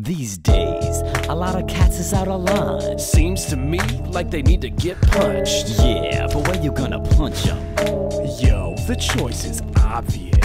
These days, a lot of cats is out of line. Seems to me like they need to get punched. Yeah, but where you gonna punch them? Yo, the choice is obvious.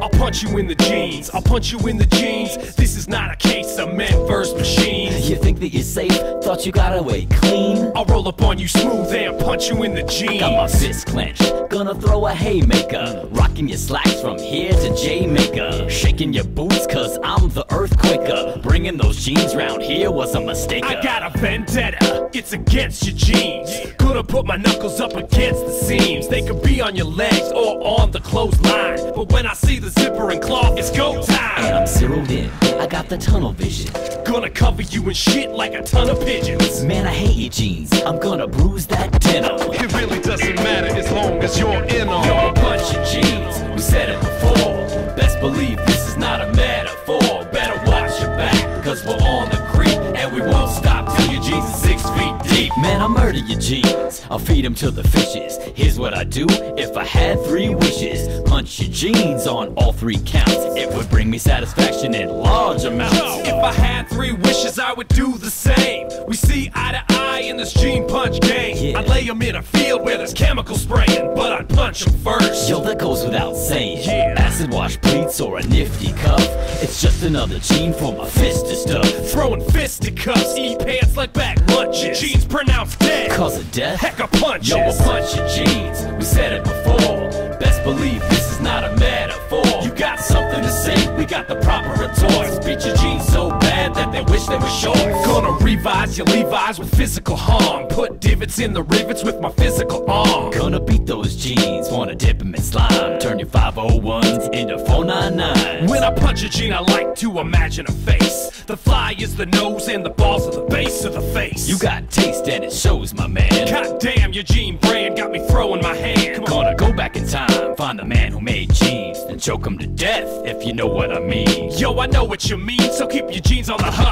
I'll punch you in the jeans. I'll punch you in the jeans. This is not a case of men versus machines. You think that you're safe? Thought you got away clean? I'll roll up on you smooth and punch you in the jeans. Got my fist clenched, gonna throw a haymaker. Rocking your slacks from here to Jamaica. Shaking your boots, cause I'm the earthquaker. Bringing those jeans round here was a mistake. I got a vendetta, it's against your jeans. Gonna put my knuckles up against the seams. They could be on your legs or on the clothesline. But when I see the zipper and cloth, it's go time. And. I'm zeroed in, I got the tunnel vision. Gonna cover you in shit like a ton of pigeons. Man, I hate your jeans, I'm gonna bruise that denim. It really doesn't matter as long as you're in on. You're a bunch of jeans, we said it before. Best believe this is not a metaphor. Better watch your back, cause we're on the creep. And we won't stop till your jeans are six feet deep. Man, I'll murder your jeans, I'll feed them to the fishes. Here's what I do if I had three wishes punch your jeans on all three counts. It would bring me satisfaction in large amounts. Yo, if I had three wishes, I would do the same. We see eye to eye in this jean punch game. Yeah. I'd lay 'em in a field where there's chemical spraying, but I'd punch 'em first. Yo, that goes without saying. Yeah. Acid wash pleats or a nifty cuff. It's just another jean for my fist to stuff. Throwing fisticuffs, eat pants like back lunches. Jeans pronounced dead. Cause of death? Heck a punch. Yo, a bunch of jeans, we said it before. Believe this is not a metaphor. You got something to say, we got the proper retorts. Beat your jeans so bad that they wish they were short. Gonna revise your Levi's with physical harm. Put divots in the rivets with my physical arm. Gonna beat those jeans, wanna dip 'em in slime. Turn your 501s into 499s. When I punch a jean, I like to imagine a face. The fly is the nose and the balls are the base of the face. You got taste and it shows, my man. God damn, your jean brand got me throwing my hand. Come on. Gonna go back in time, find the man who made jeans, and choke him to death, if you know what I mean. Yo, I know what you mean, so keep your jeans on the hush. I'll break out.